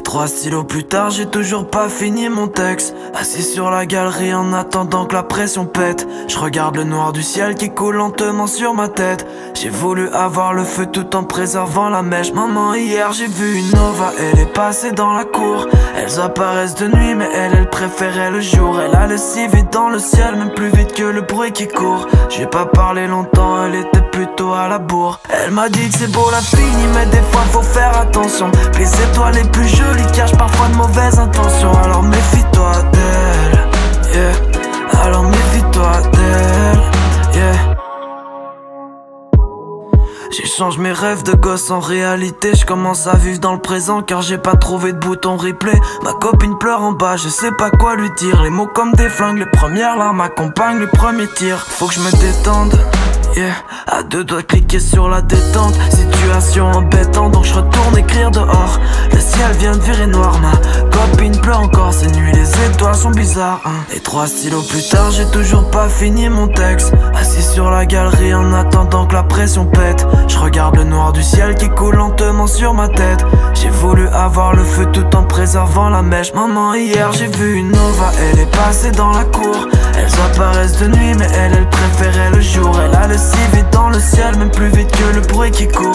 trois stylos plus tard, j'ai toujours pas fini mon texte. Assis sur la galerie en attendant que la pression pète. Je regarde le noir du ciel qui coule lentement sur ma tête. J'ai voulu avoir le feu tout en préservant la mèche. Maman, hier j'ai vu une Nova, elle est passée dans la cour. Elles apparaissent de nuit, mais elle, elle préférait le jour. Elle a le si vite dans le ciel, même plus vite que le bruit qui court. J'ai pas parlé longtemps, elle était plutôt à la bourre. Elle m'a dit que c'est beau la fini, mais des fois faut faire attention. Les étoiles les plus jolies cachent parfois de mauvaises intentions. Alors méfie-toi d'elle, yeah. Alors méfie-toi d'elle, yeah. J'échange mes rêves de gosse en réalité. Je commence à vivre dans le présent car j'ai pas trouvé de bouton replay. Ma copine pleure en bas, je sais pas quoi lui dire. Les mots comme des flingues, les premières larmes accompagnent le premier tir Faut que je me détende Yeah, à deux doigts cliquer sur la détente. Situation embêtante donc je retourne écrire dehors Copine pleure encore ces nuits Les étoiles sont bizarres hein. Et trois stylos plus tard j'ai toujours pas fini mon texte. Assis sur la galerie en attendant que la pression pète. Je regarde le noir du ciel qui coule lentement sur ma tête. J'ai voulu avoir le feu tout en préservant la mèche. Maman hier j'ai vu une Nova Elle est passée dans la cour. Elles apparaissent de nuit mais elle elle préférait le jour. Elle a le si vite dans le ciel, même plus vite que le bruit qui court.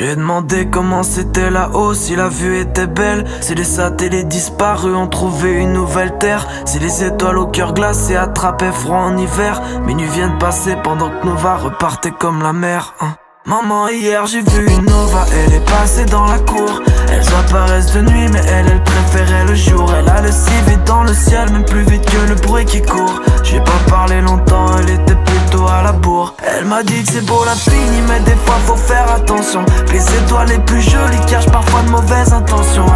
Je lui ai demandé comment c'était là-haut, si la vue était belle. Si les satellites disparus ont trouvé une nouvelle terre. Si les étoiles au cœur glacé attrapaient froid en hiver. Minuit vient de passer pendant que Nova repartait comme la mer. Hein. Maman, hier j'ai vu une Nova, elle est passée dans la cour. Elles apparaissent de nuit, mais elle, elle préférait le jour. Elle a le si vite dans le ciel, même plus vite que le bruit qui court. J'ai pas parlé longtemps, m'a dit que c'est beau la fini, mais des fois faut faire attention. Les étoiles les plus jolies cachent parfois de mauvaises intentions.